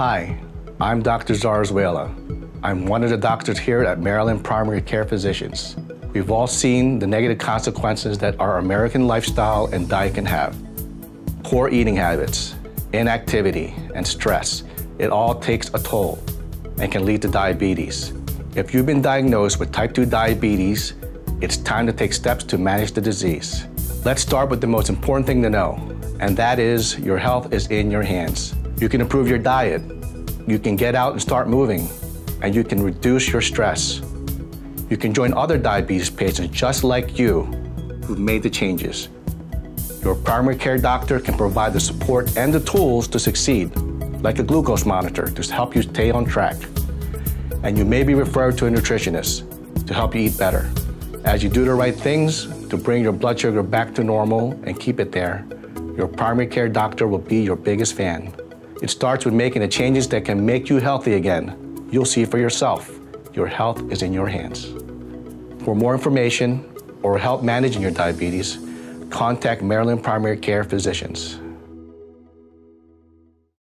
Hi, I'm Dr. Zarzuela. I'm one of the doctors here at Maryland Primary Care Physicians. We've all seen the negative consequences that our American lifestyle and diet can have. Poor eating habits, inactivity, and stress. It all takes a toll and can lead to diabetes. If you've been diagnosed with type 2 diabetes, it's time to take steps to manage the disease. Let's start with the most important thing to know, and that is your health is in your hands. You can improve your diet, you can get out and start moving, and you can reduce your stress. You can join other diabetes patients just like you who've made the changes. Your primary care doctor can provide the support and the tools to succeed, like a glucose monitor to help you stay on track. And you may be referred to a nutritionist to help you eat better. As you do the right things to bring your blood sugar back to normal and keep it there, your primary care doctor will be your biggest fan. It starts with making the changes that can make you healthy again. You'll see for yourself. Your health is in your hands. For more information or help managing your diabetes, contact Maryland Primary Care Physicians.